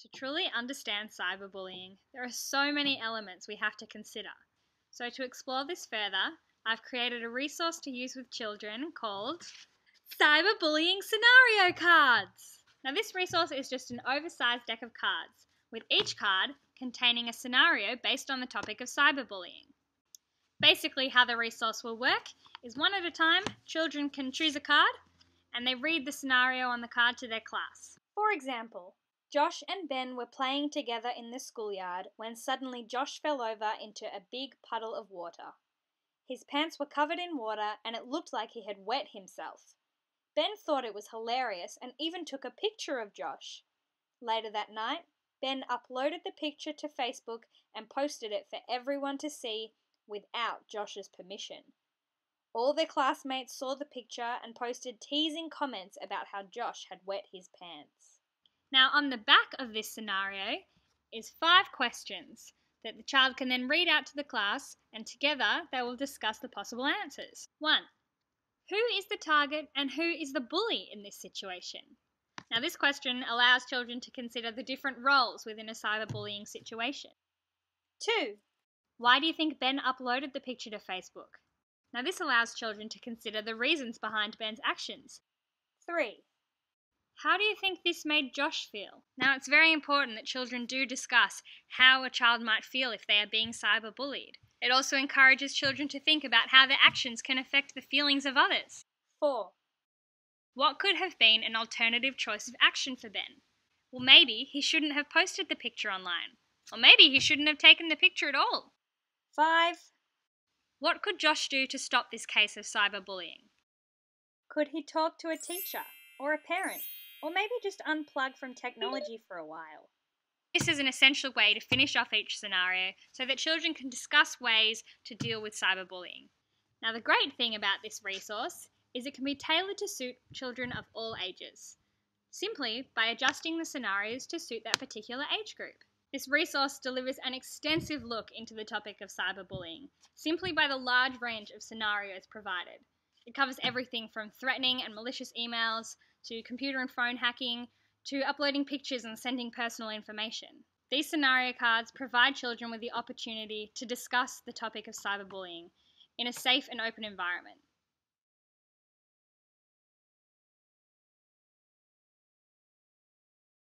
To truly understand cyberbullying, there are so many elements we have to consider. So, to explore this further, I've created a resource to use with children called Cyberbullying Scenario Cards. Now, this resource is just an oversized deck of cards, with each card containing a scenario based on the topic of cyberbullying. Basically, how the resource will work is one at a time, children can choose a card and they read the scenario on the card to their class. For example, Josh and Ben were playing together in the schoolyard when suddenly Josh fell over into a big puddle of water. His pants were covered in water and it looked like he had wet himself. Ben thought it was hilarious and even took a picture of Josh. Later that night, Ben uploaded the picture to Facebook and posted it for everyone to see without Josh's permission. All their classmates saw the picture and posted teasing comments about how Josh had wet his pants. Now, on the back of this scenario is five questions that the child can then read out to the class, and together they will discuss the possible answers. 1. Who is the target and who is the bully in this situation? Now, this question allows children to consider the different roles within a cyberbullying situation. 2. Why do you think Ben uploaded the picture to Facebook? Now, this allows children to consider the reasons behind Ben's actions. 3. How do you think this made Josh feel? Now, it's very important that children do discuss how a child might feel if they are being cyberbullied. It also encourages children to think about how their actions can affect the feelings of others. 4. What could have been an alternative choice of action for Ben? Well, maybe he shouldn't have posted the picture online. Or maybe he shouldn't have taken the picture at all. 5. What could Josh do to stop this case of cyberbullying? Could he talk to a teacher or a parent or maybe just unplug from technology for a while. This is an essential way to finish off each scenario so that children can discuss ways to deal with cyberbullying. Now, the great thing about this resource is it can be tailored to suit children of all ages, simply by adjusting the scenarios to suit that particular age group. This resource delivers an extensive look into the topic of cyberbullying, simply by the large range of scenarios provided. It covers everything from threatening and malicious emails to computer and phone hacking to uploading pictures and sending personal information. These scenario cards provide children with the opportunity to discuss the topic of cyberbullying in a safe and open environment.